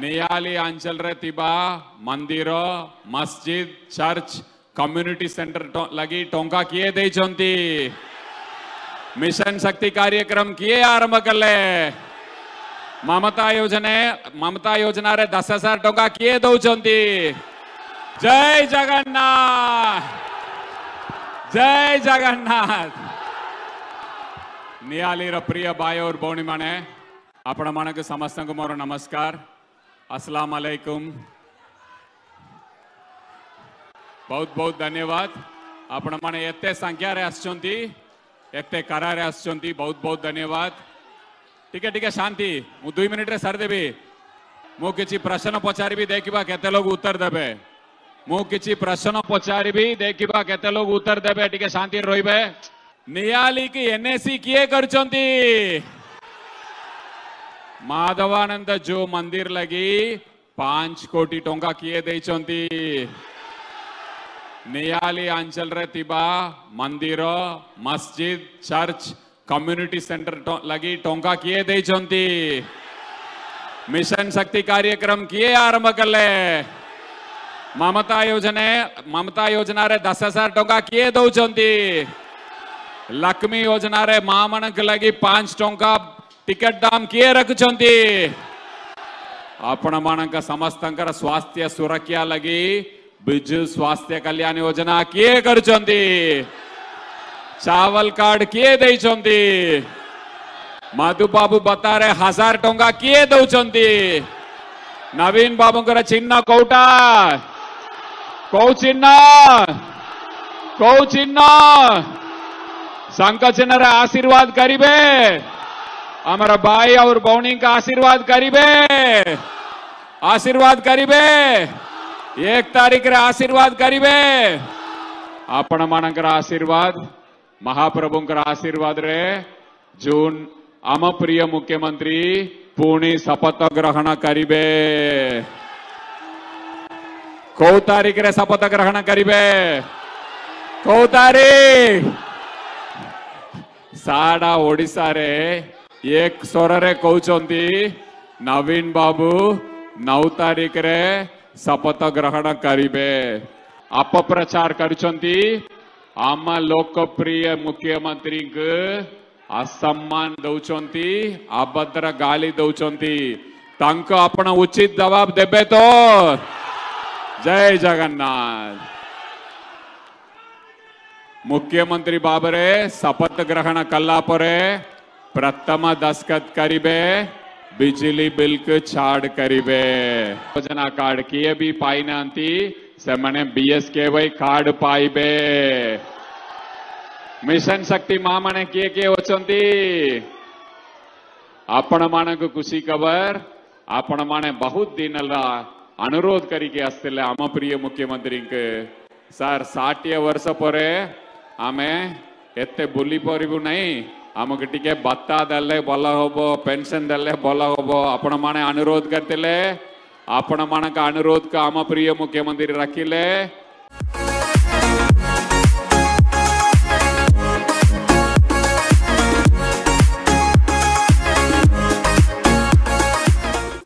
नियाली अंचल रे तिबा मंदिर मस्जिद चर्च कम्युनिटी सेंटर तो, लगी टोंका किए देचंती मिशन शक्ति कार्यक्रम किए आरंभ कर ले ममता योजना ममता योजना रे दस हजार टोंका किए दौरान जय जगन्नाथ जय जगन्नाथ नियाली प्रिय भाई और भौणी मैंने आपण मन समस्त मोर नमस्कार अस्सलाम वालेकुम बहुत बहुत धन्यवाद आपण मैंने एत संख्य आत करारे आहुत बहुत धन्यवाद टिके टिके शांति मु दुई मिनिट्रे सारीदेवी मुझे प्रश्न पचार भी देखा के उत्तर देवे मुझे प्रश्न पचार भी देखा के उत्तर देवे टे शांति रही है निली की एनएससी किए कर माधवानंद जो मंदिर लगी पांच कोटी टोंका किए देचंती नियाली अंचल रे मंदिर मस्जिद चर्च कम्युनिटी सेंटर टो, लगी टोंका किए देचंती मिशन शक्ति कार्यक्रम किए आरंभ कले ममता योजना ममता योजना रे दस हजार टोंका किए दौचंती लक्ष्मी योजना रे मामनक लगी पांच टोंका टिकेट दाम किए रखुंट आपण मानक समस्त स्वास्थ्य सुरक्षा लगी ବିଜୁ ସ୍ୱାସ୍ଥ୍ୟ କଲ୍ୟାଣ ଯୋଜନା କିଏ କରିଛନ୍ତି ଚାୱଲ କାର୍ଡ କିଏ ଦେଇଛନ୍ତି ମଧୁବାବୁ ବତାରେ ହଜାର ଟଙ୍କା କିଏ ଦଉଛନ୍ତି ନବୀନ ବାବୁଙ୍କର ଚିହ୍ନ କୋଉଟା କୋଉ ଚିହ୍ନ କୋଉ ଚିହ୍ନ ଶଙ୍ଖ ଚିହ୍ନରେ ଆଶୀର୍ବାଦ କରିବେ हमारा भाई और बौनी का आशीर्वाद करीबे आशीर्वाद करीबे एक तारीख रे आशीर्वाद करीबे आपण मानकर आशीर्वाद महाप्रभुंकर आशीर्वाद रे जून आम प्रिय मुख्यमंत्री पुणी शपथ ग्रहण करीबे कौ तारीख रे शपथ ग्रहण करीबे कौ तारीख साड़ा ओडिशा रे ये स्वररे कहते नवीन बाबू नौ तारीख रे शपथ ग्रहण करे अपप्रचार करछंती लोकप्रिय मुख्यमंत्री को असम्मान दौरान अभद्र गाली दौरान तक उचित जवाब देबे तो जय जगन्नाथ मुख्यमंत्री बाबरे शपथ ग्रहण कला प्रथम दस्खत करीबे बिजली बिल के छाड़ करीबे योजना कार्ड किए भी पाई नाती से मैंने बीएस के वही कार्ड पाई मिशन शक्ति मां मैंने किए किए वचंती आपण मानक खुशी खबर आपण माने बहुत दिन ಅನುರೋಧ ಕರಿಕೆ ಅಸ್ತಿಲ್ಲ ಅಮ್ಮ ಪ್ರಿಯ ಮುಖ್ಯಮಂತ್ರಿಗೆ ಸರ್ ಸಾಟಿಯ ವರ್ಷ ಪೊರೆ ಆಮೆ ಎತ್ತೆ ಬುಲ್ಲಿ ಪೊರಿಗೂ ನೈ ଆମକୁ ଟିକେ ଭତ୍ତା ଦେଲେ ଭଲ ହେବ ପେନସନ୍ ଦେଲେ ଭଲ ହେବ ଆପଣମାନେ ଅନୁରୋଧ କରିଥିଲେ ଆପଣମାନଙ୍କ ଅନୁରୋଧକୁ ଆମ ପ୍ରିୟ ମୁଖ୍ୟମନ୍ତ୍ରୀ ରଖିଲେ